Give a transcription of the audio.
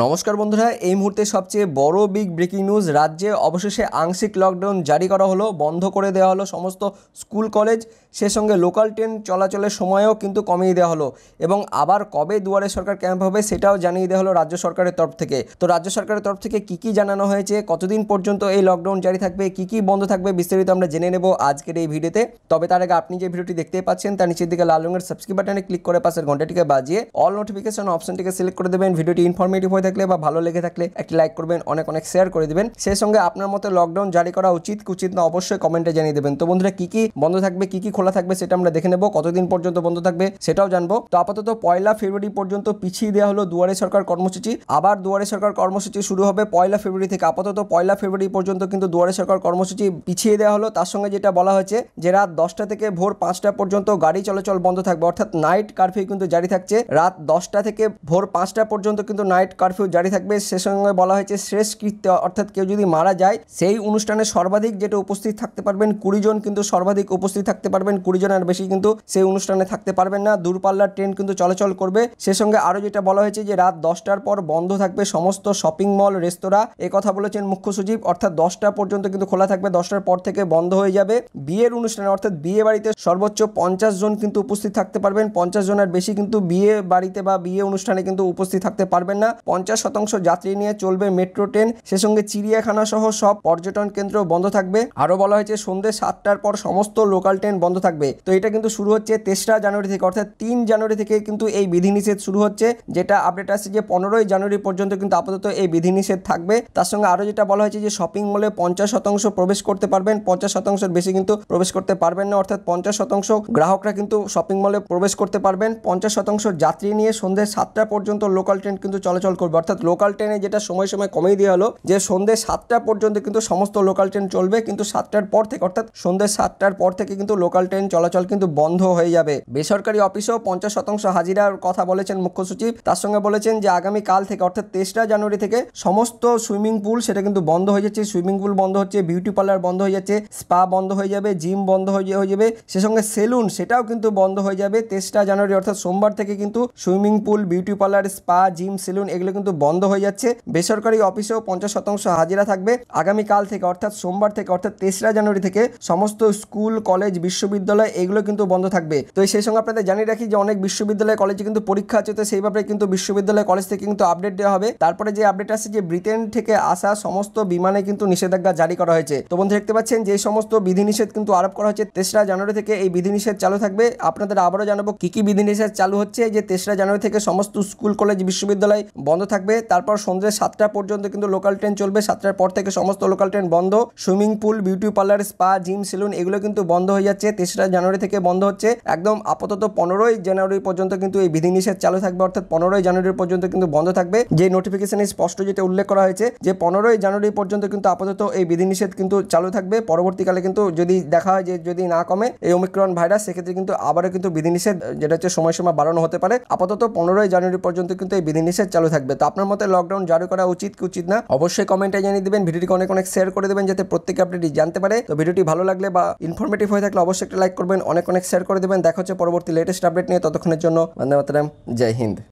নমস্কার বন্ধুরা, এই মুহূর্তে সবচেয়ে বড় বিগ ব্রেকিং নিউজ রাজ্যে অবশেষে আংশিক লকডাউন জারি করা হলো, বন্ধ করে দেওয়া হলো সমস্ত স্কুল কলেজ সে সঙ্গে লোকাল ট্রেন চলাচলের সময়ও কিন্তু কমিয়ে দেওয়া হলো এবং আবার কবে দুয়ারে সরকার ক্যাম্প হবে সেটাও জানিয়ে দেওয়া হলো রাজ্য সরকারের তরফ থেকে। তো রাজ্য সরকারের তরফ থেকে কি কি জানানো হয়েছে, কতদিন পর্যন্ত এই লকডাউন জারি থাকবে, কি কি বন্ধ থাকবে বিস্তারিত আমরা জেনে নেব আজকের এই ভিডিওতে তবে তার আগে আপনি যে ভিডিওটি দেখতে পাচ্ছেন, তার নিচের দিকে লাল রঙের সাবস্ক্রাইব বাটনে ক্লিক করে পাশের ঘন্টাটিকে বাজিয়ে অল নোটিফিকেশন অপশনটিকে সিলেক্ট করে দেবেন। ভিডিওটি ইনফরমেটিভ হয়ে থাকলে বা ভালো লেগে থাকলে একটি লাইক করবেন, অনেক অনেক শেয়ার করে দিবেন। সেই সঙ্গে আপনার মতো লকডাউন জারি করা উচিত কি উচিত না, অবশ্যই কমেন্টে জানিয়ে দেবেন। তো বন্ধুরা, কি কি বন্ধ থাকবে, কি কি খোলা থাকবে সেটা আমরা দেখে নেব, কতদিন পর্যন্ত বন্ধ থাকবে সেটাও জানব। তো আপাতত পয়লা ফেব্রুয়ারি পর্যন্ত পিছিয়ে দেওয়া হলো দুয়ারে সরকার কর্মসূচি। আবার দুয়ারে সরকার কর্মসূচি শুরু হবে পয়লা ফেব্রুয়ারি থেকে। আপাতত পয়লা ফেব্রুয়ারি পর্যন্ত কিন্তু দুয়ারে সরকার কর্মসূচি পিছিয়ে দেওয়া হলো। তার সঙ্গে যেটা বলা হয়েছে যে রাত দশটা থেকে ভোর পাঁচটা পর্যন্ত গাড়ি চলাচল বন্ধ থাকবে। অর্থাৎ নাইট কারফিউ কিন্তু জারি থাকছে। রাত দশটা থেকে ভোর পাঁচটা পর্যন্ত কিন্তু নাইট কারফিউ জারি থাকবে, সে সঙ্গে বলা হয়েছে শেষ কৃত্য অর্থাৎ কেউ যদি মারা যায়, সেই অনুষ্ঠানে সর্বাধিক যেটা উপস্থিত থাকতে পারবেন কুড়ি জন, কিন্তু সর্বাধিক উপস্থিত থাকতে পারবেন কুড়ি জনের বেশি কিন্তু সেই অনুষ্ঠানে থাকতে পারবেন না। দূরপাল্লার ট্রেন কিন্তু চলাচল করবে। সে সঙ্গে আরও যেটা বলা হয়েছে যে, রাত দশটার পর বন্ধ থাকবে সমস্ত শপিং মল, রেস্তোরাঁ। এ কথা বলেছেন মুখ্য সচিব। অর্থাৎ দশটা পর্যন্ত কিন্তু খোলা থাকবে, দশটার পর থেকে বন্ধ হয়ে যাবে। বিয়ের অনুষ্ঠানে, অর্থাৎ বিয়ে বাড়িতে সর্বোচ্চ পঞ্চাশ জন কিন্তু উপস্থিত থাকতে পারবেন। পঞ্চাশ জনের বেশি কিন্তু বিয়ে বাড়িতে বা বিয়ে অনুষ্ঠানে কিন্তু উপস্থিত থাকতে পারবেন না। পঞ্চাশ শতাংশ যাত্রী নিয়ে চলবে মেট্রো ট্রেন। সে সঙ্গে চিড়িয়াখানা সহ সব পর্যটন কেন্দ্র বন্ধ থাকবে। আরও বলা হয়েছে সন্ধ্যে সাতটার পর সমস্ত লোকাল ট্রেন বন্ধ থাকবে। তো এটা কিন্তু শুরু হচ্ছে তেসরা জানুয়ারি থেকে, অর্থাৎ তিন জানুয়ারি থেকে কিন্তু এই বিধিনিষেধ শুরু হচ্ছে, যেটা আপডেট আসছে যে পনেরোই জানুয়ারি পর্যন্ত কিন্তু আপাতত এই বিধিনিষেধ থাকবে। তার সঙ্গে আরও যেটা বলা হয়েছে যে শপিং মলে পঞ্চাশ শতাংশ প্রবেশ করতে পারবেন, পঞ্চাশ শতাংশের বেশি কিন্তু প্রবেশ করতে পারবেন না, অর্থাৎ পঞ্চাশ শতাংশ গ্রাহকরা কিন্তু শপিং মলে প্রবেশ করতে পারবেন, পঞ্চাশ শতাংশ যাত্রী নিয়ে সন্ধ্যে সাতটা পর্যন্ত লোকাল ট্রেন কিন্তু চলাচল করবে। অর্থাৎ লোকাল ট্রেনে যেটা সময় সময় কমিয়ে দেওয়া হলো, যে সন্ধ্যে সাতটা পর্যন্ত কিন্তু সমস্ত লোকাল ট্রেন চলবে, কিন্তু সাতটার পর থেকে, অর্থাৎ সন্ধ্যে সাতটার পর থেকে কিন্তু লোকাল ট্রেন চলাচল কিন্তু বন্ধ হয়ে যাবে। বেসরকারি অফিসেও পঞ্চাশ শতাংশ হাজিরার কথা বলেছেন মুখ্য সচিব। তার সঙ্গে বলেছেন যে আগামী কাল থেকে, অর্থাৎ তেসরা জানুয়ারি থেকে, সমস্ত সুইমিং পুল সেটা কিন্তু বন্ধ হয়ে যাচ্ছে। সুইমিং পুল বন্ধ হচ্ছে বিউটি পার্লার বন্ধ হয়ে যাচ্ছে স্পা বন্ধ হয়ে যাবে জিম বন্ধ হয়ে হয়ে যাবে। সে সঙ্গে সেলুন সেটাও কিন্তু বন্ধ হয়ে যাবে তেসরা জানুয়ারি, অর্থাৎ সোমবার থেকে কিন্তু swimming pool beauty parlour spa gym salon এগুলো কিন্তু বন্ধ হয়ে যাচ্ছে। বেসরকারি অফিসেও পঞ্চাশ শতাংশ হাজিরা থাকবে। আগামীকাল থেকে অর্থাৎ সোমবার থেকে অর্থাৎ তেসরা জানুয়ারি থেকে সমস্ত স্কুল, কলেজ, বিশ্ববিদ্যালয় এগুলো কিন্তু বন্ধ থাকবে। তো সেই সঙ্গে আপনাদের জানিয়ে রাখি যে অনেক বিশ্ববিদ্যালয়, কলেজে কিন্তু পরীক্ষা আছে। তো সেইভাবে কিন্তু বিশ্ববিদ্যালয়, কলেজ থেকে কিন্তু আপডেট দেওয়া হবে। তারপরে যে আপডেট আসছে যে ব্রিটেন থেকে আসা সমস্ত বিমানে কিন্তু নিষেধাজ্ঞা জারি করা হয়েছে। তো বন্ধু দেখতে পাচ্ছেন যে সমস্ত বিধিনিষেধ কিন্তু আরোপ করা হচ্ছে। তেসরা জানুয়ারি থেকে এই বিধিনিষেধ চালু থাকবে। আপনাদের আবারও জানাব কি কি বিধিনিষেধ চালু হচ্ছে যে তেসরা জানুয়ারি থেকে সমস্ত স্কুল, কলেজ, বিশ্ববিদ্যালয় বন্ধ থাকবে। তারপর সন্ধ্যে সাতটা পর্যন্ত কিন্তু লোকাল ট্রেন চলবে। সাতটার পর থেকে সমস্ত লোকাল ট্রেন বন্ধ। Swimming pool beauty parlour spa gym salon এগুলো কিন্তু বন্ধ হয়ে যাচ্ছে। তেসরা জানুয়ারি থেকে বন্ধ হচ্ছে। একদম আপাতত পনেরোই জানুয়ারি পর্যন্ত কিন্তু এই বিধিনিষেধ চালু থাকবে। অর্থাৎ পনেরোই জানুয়ারি পর্যন্ত কিন্তু বন্ধ থাকবে। যে নোটিফিকেশনে স্পষ্ট যেটা উল্লেখ করা হয়েছে যে পনেরোই জানুয়ারি পর্যন্ত কিন্তু আপাতত এই বিধিনিষেধ কিন্তু চালু থাকবে। পরবর্তীকালে কিন্তু যদি দেখা হয় যে যদি না কমে এই ওমিক্রন ভাইরাস সেক্ষেত্রে কিন্তু আবারও কিন্তু বিধিনিষেধ, যেটা হচ্ছে সময়সীমা বাড়ানো হতে পারে। আপাতত পনেরোই জানুয়ারি পর্যন্ত কিন্তু এই বিধিনিষেধ চালু থাকবে। তো আপনার মতে লকডাউন জারি করা উচিত কি উচিত না? অবশ্যই কমেন্টে জানিয়ে দেবেন, ভিডিওটিকে অনেক অনেক শেয়ার করে দেবেন যাতে প্রত্যেকে আপডেটটি জানতে পারে। তো ভিডিওটি ভালো লাগলে বা ইনফরমেটিভ হয়ে থাকলে অবশ্যই একটা লাইক করবেন, অনেক অনেক শেয়ার করে দেবেন। দেখা হচ্ছে পরবর্তী লেটেস্ট আপডেট নিয়ে, ততক্ষণের জন্য, বন্দে জয় হিন্দ।